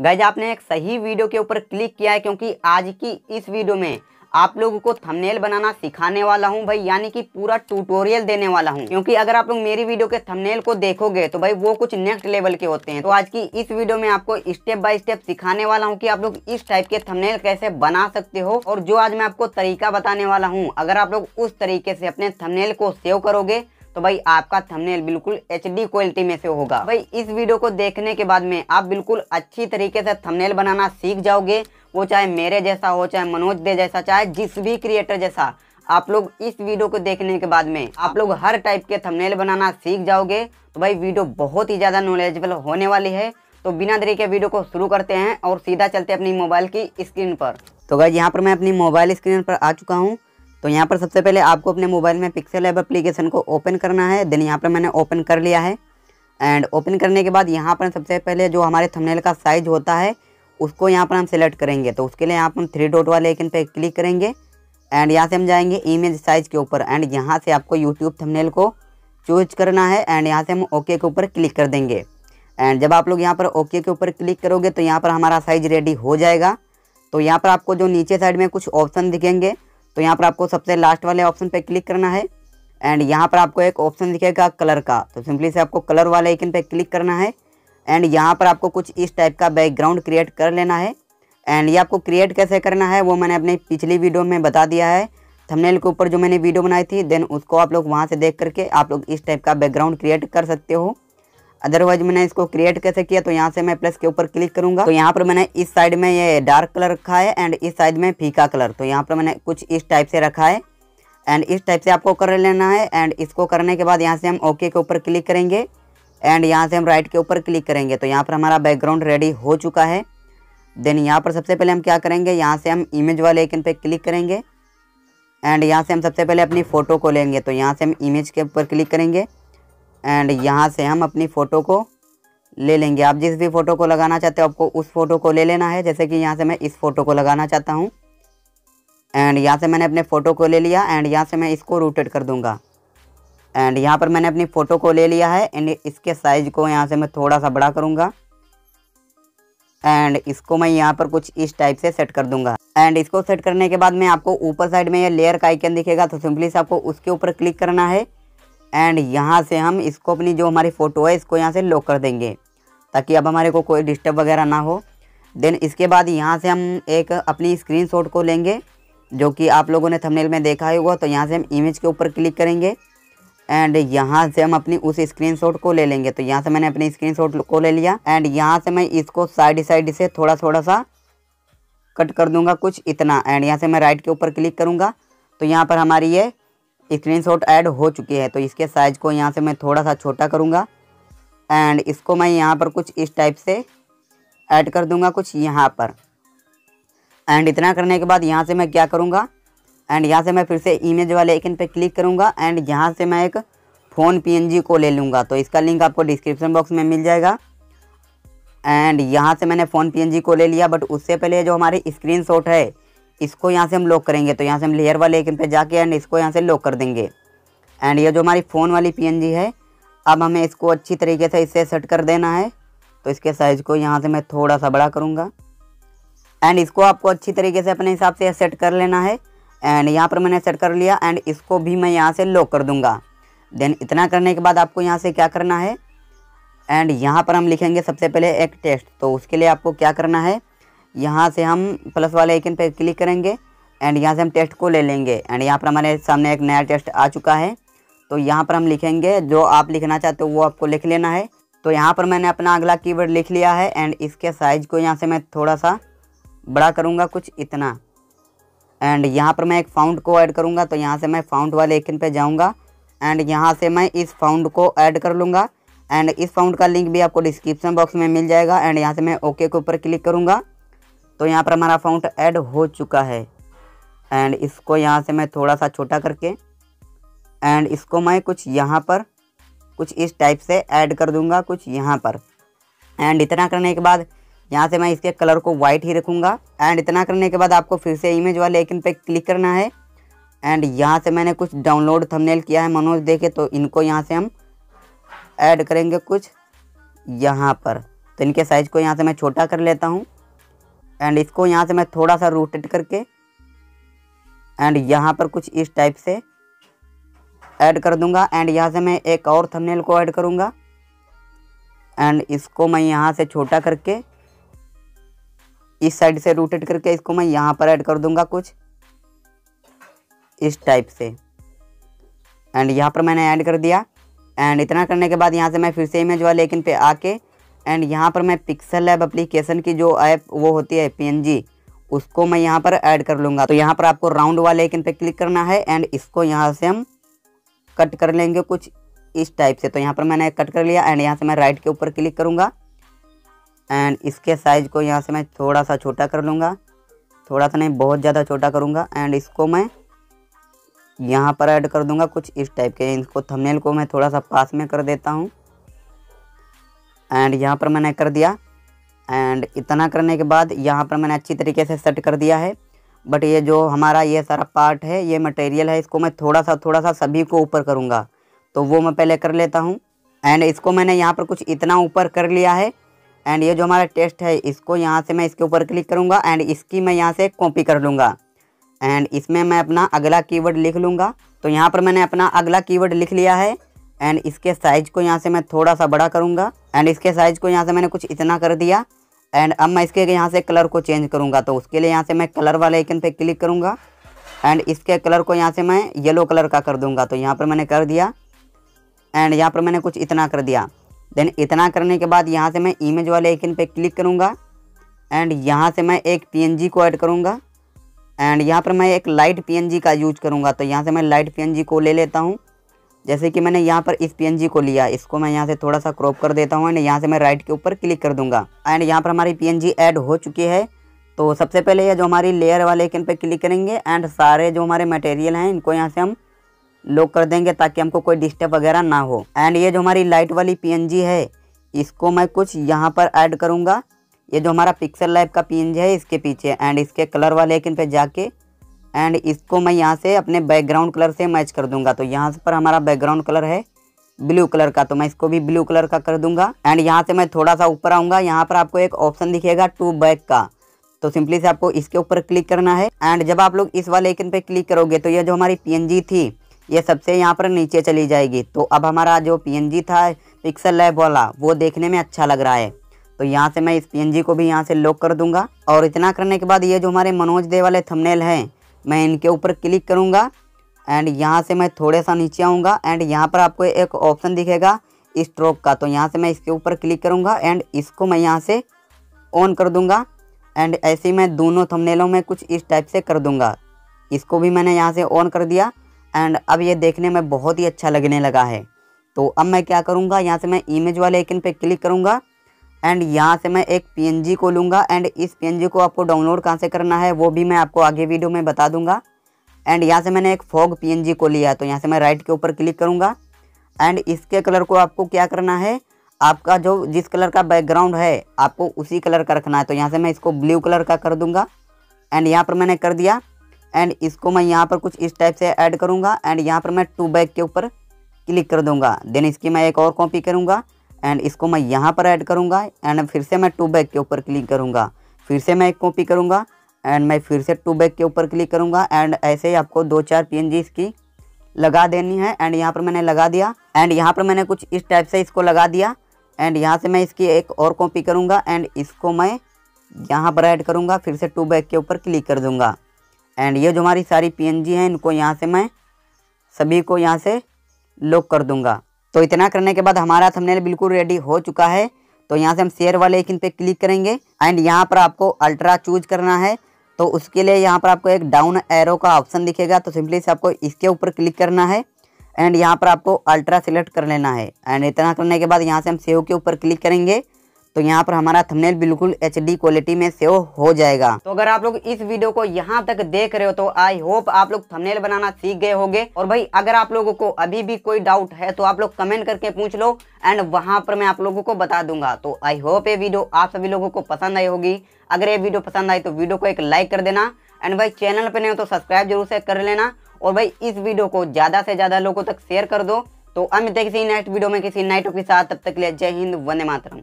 Guys, आपने एक सही वीडियो के ऊपर क्लिक किया है क्योंकि आज की इस वीडियो में आप लोगों को थंबनेल बनाना सिखाने वाला हूँ भाई, यानी कि पूरा ट्यूटोरियल देने वाला हूँ। क्योंकि अगर आप लोग मेरी वीडियो के थंबनेल को देखोगे तो भाई वो कुछ नेक्स्ट लेवल के होते हैं। तो आज की इस वीडियो में आपको स्टेप बाय स्टेप सिखाने वाला हूँ कि आप लोग इस टाइप के थंबनेल कैसे बना सकते हो। और जो आज मैं आपको तरीका बताने वाला हूँ, अगर आप लोग उस तरीके से अपने थमनेल को सेव करोगे तो भाई आपका थंबनेल बिल्कुल एच डी क्वालिटी में से होगा। भाई, इस वीडियो को देखने के बाद में आप बिल्कुल अच्छी तरीके से थंबनेल बनाना सीख जाओगे। वो चाहे मेरे जैसा हो, चाहे मनोज दे जैसा, चाहे जिस भी क्रिएटर जैसा, आप लोग इस वीडियो को देखने के बाद में आप लोग हर टाइप के थंबनेल बनाना सीख जाओगे। तो भाई वीडियो बहुत ही ज़्यादा नॉलेजेबल होने वाली है। तो बिना देरी के वीडियो को शुरू करते हैं और सीधा चलते अपनी मोबाइल की स्क्रीन पर। तो भाई यहाँ पर मैं अपनी मोबाइल स्क्रीन पर आ चुका हूँ। तो यहाँ पर सबसे पहले आपको अपने मोबाइल में पिक्सल ऐप एप्लीकेशन को ओपन करना है। देन यहाँ पर मैंने ओपन कर लिया है। एंड ओपन करने के बाद यहाँ पर सबसे पहले जो हमारे थंबनेल का साइज़ होता है, उसको यहाँ पर हम सेलेक्ट करेंगे। तो उसके लिए यहाँ पर हम थ्री डॉट वाले आइकन पे क्लिक करेंगे। एंड यहाँ से हम जाएँगे इमेज साइज़ के ऊपर। एंड यहाँ से आपको यूट्यूब थंबनेल को चूज़ करना है। एंड यहाँ से हम ओके के ऊपर क्लिक कर देंगे। एंड जब आप लोग यहाँ पर ओके के ऊपर क्लिक करोगे तो यहाँ पर हमारा साइज़ रेडी हो जाएगा। तो यहाँ पर आपको जो नीचे साइड में कुछ ऑप्शन दिखेंगे तो यहाँ पर आपको सबसे लास्ट वाले ऑप्शन पे क्लिक करना है। एंड यहाँ पर आपको एक ऑप्शन दिखेगा कलर का। तो सिंपली से आपको कलर वाले आइकन पे क्लिक करना है। एंड यहाँ पर आपको कुछ इस टाइप का बैकग्राउंड क्रिएट कर लेना है। एंड ये आपको क्रिएट कैसे करना है, वो मैंने अपनी पिछली वीडियो में बता दिया है। थंबनेल के ऊपर जो मैंने वीडियो बनाई थी देन उसको आप लोग वहाँ से देख करके आप लोग इस टाइप का बैकग्राउंड क्रिएट कर सकते हो। अदरवाइज़ मैंने इसको क्रिएट कैसे किया? तो यहाँ से मैं प्लस के ऊपर क्लिक करूँगा। तो यहाँ पर मैंने इस साइड में ये डार्क कलर रखा है एंड इस साइड में फीका कलर तो यहाँ पर मैंने कुछ इस टाइप से रखा है एंड इस टाइप से आपको कर लेना है एंड इसको करने के बाद यहाँ से हम ओके के ऊपर क्लिक करेंगे एंड यहाँ से हम राइट के ऊपर क्लिक करेंगे। तो यहाँ पर हमारा बैकग्राउंड रेडी हो चुका है। देन यहाँ पर सबसे पहले हम क्या करेंगे? यहाँ से हम इमेज वाले आइकन पे क्लिक करेंगे एंड यहाँ से हम सबसे पहले अपनी फ़ोटो को लेंगे। तो यहाँ से हम इमेज के ऊपर क्लिक करेंगे। एंड यहाँ से हम अपनी फ़ोटो को ले लेंगे। आप जिस भी फ़ोटो को लगाना चाहते हो, आपको उस फ़ोटो को ले लेना है। जैसे कि यहाँ से मैं इस फ़ोटो को लगाना चाहता हूँ। एंड यहाँ से मैंने अपने फ़ोटो को ले लिया। एंड यहाँ से मैं इसको रोटेट कर दूँगा। एंड यहाँ पर मैंने अपनी फ़ोटो को ले लिया है। एंड इसके साइज़ को यहाँ से मैं थोड़ा सा बड़ा करूँगा। एंड इसको मैं यहाँ पर कुछ इस टाइप से सेट कर दूँगा। एंड इसको सेट करने के बाद में आपको ऊपर साइड में ये लेयर का आइकन दिखेगा। तो सिंपली से आपको उसके ऊपर क्लिक करना है। एंड यहाँ से हम इसको अपनी जो हमारी फ़ोटो है, इसको यहाँ से लॉक कर देंगे, ताकि अब हमारे को कोई डिस्टर्ब वगैरह ना हो। देन इसके बाद यहाँ से हम एक अपनी स्क्रीनशॉट को लेंगे, जो कि आप लोगों ने थंबनेल में देखा ही होगा तो यहाँ से हम इमेज के ऊपर क्लिक करेंगे। एंड यहाँ से हम अपनी उस स्क्रीनशॉट को ले लेंगे तो यहाँ से मैंने अपनी स्क्रीनशॉट को ले लिया। एंड यहाँ से मैं इसको साइड साइड से थोड़ा थोड़ा सा कट कर दूँगा कुछ इतना। एंड यहाँ से मैं राइट के ऊपर क्लिक करूँगा तो यहाँ पर हमारी ये स्क्रीनशॉट ऐड हो चुकी है तो इसके साइज़ को यहाँ से मैं थोड़ा सा छोटा करूँगा। एंड इसको मैं यहाँ पर कुछ इस टाइप से ऐड कर दूँगा कुछ यहाँ पर। एंड इतना करने के बाद यहाँ से मैं क्या करूँगा? एंड यहाँ से मैं फिर से इमेज वाले आइकन पे क्लिक करूँगा। एंड यहाँ से मैं एक फ़ोन पीएनजी को ले लूँगा। तो इसका लिंक आपको डिस्क्रिप्शन बॉक्स में मिल जाएगा। एंड यहाँ से मैंने फ़ोन पीएनजी को ले लिया बट उससे पहले जो हमारी स्क्रीनशॉट है इसको यहाँ से हम लॉक करेंगे तो यहाँ से हम लेयर वाले आइकन पे जाके एंड इसको यहाँ से लॉक कर देंगे। एंड ये जो हमारी फ़ोन वाली PNG है, अब हमें इसको अच्छी तरीके से इससे सेट कर देना है। तो इसके साइज़ को यहाँ से मैं थोड़ा सा बड़ा करूँगा। एंड इसको आपको अच्छी तरीके से अपने हिसाब से सेट कर लेना है। एंड यहाँ पर मैंने सेट कर लिया एंड इसको भी मैं यहाँ से लॉक कर दूँगा। देन इतना करने के बाद आपको यहाँ से क्या करना है? एंड यहाँ पर हम लिखेंगे सबसे पहले एक टेस्ट तो उसके लिए आपको क्या करना है? यहाँ से हम प्लस वाले आइकन पर क्लिक करेंगे एंड यहाँ से हम टेस्ट को ले लेंगे एंड यहाँ पर हमारे सामने एक नया टेस्ट आ चुका है। तो यहाँ पर हम लिखेंगे, जो आप लिखना चाहते हो वो आपको लिख लेना है। तो यहाँ पर मैंने अपना अगला कीवर्ड लिख लिया है एंड इसके साइज़ को यहाँ से मैं थोड़ा सा बड़ा करूँगा कुछ इतना। एंड यहाँ पर मैं एक फाउंड को ऐड करूँगा तो यहाँ से मैं फाउंड वाले आइकन पे जाऊँगा एंड यहाँ से मैं इस फाउंड को ऐड कर लूँगा। एंड इस फाउंड का लिंक भी आपको डिस्क्रिप्शन बॉक्स में मिल जाएगा एंड यहाँ से मैं ओके के ऊपर क्लिक करूँगा। तो यहाँ पर हमारा फाउंड ऐड हो चुका है। एंड इसको यहाँ से मैं थोड़ा सा छोटा करके एंड इसको मैं कुछ यहाँ पर, कुछ इस टाइप से ऐड कर दूँगा कुछ यहाँ पर। एंड इतना करने के बाद यहाँ से मैं इसके कलर को वाइट ही रखूँगा। एंड इतना करने के बाद आपको फिर से इमेज वाले आइकन पे क्लिक करना है। एंड यहाँ से मैंने कुछ डाउनलोड थंबनेल किया है, मनोज देखे तो इनको यहाँ से हम ऐड करेंगे कुछ यहाँ पर। तो इनके साइज़ को यहाँ से मैं छोटा कर लेता हूँ। एंड इसको यहाँ से मैं थोड़ा सा रोटेट करके एंड यहाँ पर कुछ इस टाइप से ऐड कर दूँगा एंड यहाँ से मैं एक और थंबनेल को ऐड करूँगा। एंड इसको मैं यहाँ से छोटा करके, इस साइड से रोटेट करके इसको मैं यहाँ पर ऐड कर दूँगा कुछ इस टाइप से। एंड यहाँ पर मैंने ऐड कर दिया। एंड इतना करने के बाद यहाँ से मैं फिर से इमेज वाले लेकिन पे आके एंड यहाँ पर मैं पिक्सल लैब एप्लीकेशन की जो ऐप वो होती है पीएनजी उसको मैं यहाँ पर ऐड कर लूँगा। तो यहाँ पर आपको राउंड वाले लेकिन पे क्लिक करना है एंड इसको यहाँ से हम कट कर लेंगे कुछ इस टाइप से। तो यहाँ पर मैंने कट कर लिया एंड यहाँ से मैं राइट के ऊपर क्लिक करूँगा। एंड इसके साइज़ को यहाँ से मैं थोड़ा सा छोटा कर लूँगा। थोड़ा सा नहीं, बहुत ज़्यादा छोटा करूँगा। एंड इसको मैं यहाँ पर ऐड कर दूँगा कुछ इस टाइप के। इसको थंबनेल को मैं थोड़ा सा पास में कर देता हूँ। एंड यहाँ पर मैंने कर दिया। एंड इतना करने के बाद यहाँ पर मैंने अच्छी तरीके से सेट कर दिया है। बट ये जो हमारा ये सारा पार्ट है, ये मटेरियल है, इसको मैं थोड़ा सा थोड़ा सा सभी को ऊपर करूँगा। तो वो मैं पहले कर लेता हूँ। एंड इसको मैंने यहाँ पर कुछ इतना ऊपर कर लिया है। एंड ये जो हमारा टेस्ट है, इसको यहाँ से मैं इसके ऊपर क्लिक करूँगा। एंड इसकी मैं यहाँ से कॉपी कर लूँगा। एंड इसमें मैं अपना अगला कीवर्ड लिख लूँगा। तो यहाँ पर मैंने अपना अगला कीवर्ड लिख लिया है। एंड इसके साइज़ को यहाँ से मैं थोड़ा सा बड़ा करूँगा। एंड इसके साइज़ को यहाँ से मैंने कुछ इतना कर दिया। एंड अब मैं इसके यहाँ से कलर को चेंज करूँगा। तो उसके लिए यहाँ से मैं कलर वाले आइकन पे क्लिक करूँगा। एंड इसके कलर को यहाँ से मैं येलो कलर का कर दूँगा। तो यहाँ पर मैंने कर दिया। एंड यहाँ पर मैंने कुछ इतना कर दिया। देन इतना करने के बाद यहाँ से मैं इमेज वाले आइकन पे क्लिक करूँगा। एंड यहाँ से मैं एक PNG को ऐड करूँगा। एंड यहाँ पर मैं एक लाइट PNG का यूज़ करूँगा। तो यहाँ से मैं लाइट PNG को ले लेता हूँ। जैसे कि मैंने यहाँ पर इस पीएनजी को लिया, इसको मैं यहाँ से थोड़ा सा क्रॉप कर देता हूँ एंड यहाँ से मैं राइट के ऊपर क्लिक कर दूँगा। एंड यहाँ पर हमारी पीएनजी ऐड हो चुकी है। तो सबसे पहले ये जो हमारी लेयर वाले आइकन पे क्लिक करेंगे एंड सारे जो हमारे मटेरियल हैं, इनको यहाँ से हम लॉक कर देंगे ताकि हमको कोई डिस्टर्ब वगैरह ना हो। एंड ये जो हमारी लाइट वाली पीएनजी है, इसको मैं कुछ यहाँ पर ऐड करूँगा। ये जो हमारा पिक्सल लाइफ का पीएनजी है, इसके पीछे एंड इसके कलर वाले आइकन पर जाके एंड इसको मैं यहाँ से अपने बैकग्राउंड कलर से मैच कर दूँगा। तो यहाँ पर हमारा बैकग्राउंड कलर है ब्लू कलर का। तो मैं इसको भी ब्लू कलर का कर दूँगा। एंड यहाँ से मैं थोड़ा सा ऊपर आऊँगा। यहाँ पर आपको एक ऑप्शन दिखेगा टू बैक का। तो सिंपली से आपको इसके ऊपर क्लिक करना है। एंड जब आप लोग इस वाले आइकन पे क्लिक करोगे तो ये जो हमारी PNG थी, ये सबसे यहाँ पर नीचे चली जाएगी। तो अब हमारा जो PNG था पिक्सल लैब वाला, वो देखने में अच्छा लग रहा है। तो यहाँ से मैं इस PNG को भी यहाँ से लॉक कर दूँगा। और इतना करने के बाद ये जो हमारे मनोज दे वाले थमनेल हैं मैं इनके ऊपर क्लिक करूँगा एंड यहाँ से मैं थोड़े सा नीचे आऊँगा एंड यहाँ पर आपको एक ऑप्शन दिखेगा स्ट्रोक का। तो यहाँ से मैं इसके ऊपर क्लिक करूँगा एंड इसको मैं यहाँ से ऑन कर दूँगा एंड ऐसे ही मैं दोनों थंबनेलों में कुछ इस टाइप से कर दूँगा। इसको भी मैंने यहाँ से ऑन कर दिया एंड अब ये देखने में बहुत ही अच्छा लगने लगा है। तो अब मैं क्या करूँगा, यहाँ से मैं इमेज वाले आइकन पे क्लिक करूँगा एंड यहाँ से मैं एक पीएनजी को लूँगा एंड इस पीएनजी को आपको डाउनलोड कहाँ से करना है, वो भी मैं आपको आगे वीडियो में बता दूँगा। एंड यहाँ से मैंने एक फॉग पीएनजी को लिया तो यहाँ से मैं राइट के ऊपर क्लिक करूँगा। एंड इसके कलर को आपको क्या करना है, आपका जो जिस कलर का बैकग्राउंड है, आपको उसी कलर का रखना है तो यहाँ से मैं इसको ब्लू कलर का कर दूँगा। एंड यहाँ पर मैंने कर दिया। एंड इसको मैं यहाँ पर कुछ इस टाइप से ऐड करूँगा। एंड यहाँ पर मैं टू बैक के ऊपर क्लिक कर दूँगा। देन इसकी मैं एक और कॉपी करूँगा। एंड इसको मैं यहाँ पर ऐड करूँगा एंड फिर से मैं टू बैक के ऊपर क्लिक करूँगा। फिर से मैं एक कॉपी करूँगा एंड मैं फिर से टू बैक के ऊपर क्लिक करूँगा एंड ऐसे ही आपको दो चार पी एन इसकी लगा देनी है। एंड यहाँ पर मैंने लगा दिया एंड यहाँ पर मैंने कुछ इस टाइप से इसको लगा दिया। एंड यहाँ से मैं इसकी एक और कॉपी करूँगा एंड इसको मैं यहाँ पर ऐड करूँगा, फिर से टू बैक के ऊपर क्लिक कर दूँगा। एंड ये जो हमारी सारी पीएनजी हैं, इनको यहाँ से मैं सभी को यहाँ से लॉक कर दूँगा। तो इतना करने के बाद हमारा थंबनेल बिल्कुल रेडी हो चुका है। तो यहाँ से हम शेयर वाले कि इन पर क्लिक करेंगे। एंड यहाँ पर आपको अल्ट्रा चूज़ करना है। तो उसके लिए यहाँ पर आपको एक डाउन एरो का ऑप्शन दिखेगा। तो सिंपली से आपको इसके ऊपर क्लिक करना है। एंड यहाँ पर आपको अल्ट्रा सेलेक्ट कर लेना है। एंड इतना करने के बाद यहाँ से हम सेव के ऊपर क्लिक करेंगे। तो यहाँ पर हमारा थंबनेल बिल्कुल एच क्वालिटी में सेव हो जाएगा। तो अगर आप लोग इस वीडियो को यहाँ तक देख रहे हो तो आई होप आप लोग थंबनेल बनाना सीख गए होंगे। और भाई, अगर आप लोगों को अभी भी कोई डाउट है तो आप लोग कमेंट करके पूछ लो एंड वहाँ पर मैं आप लोगों को बता दूँगा। तो आई होप ये वीडियो आप सभी लोगों को पसंद आई होगी। अगर ये वीडियो पसंद आई तो वीडियो को एक लाइक कर देना एंड भाई चैनल पर नहीं हो तो सब्सक्राइब ज़रूर से कर लेना। और भाई, इस वीडियो को ज़्यादा से ज़्यादा लोगों तक शेयर कर दो। तो अमित किसी नेक्स्ट वीडियो में किसी नाइटो के साथ, तब तक ले जय हिंद, वंदे मातरम।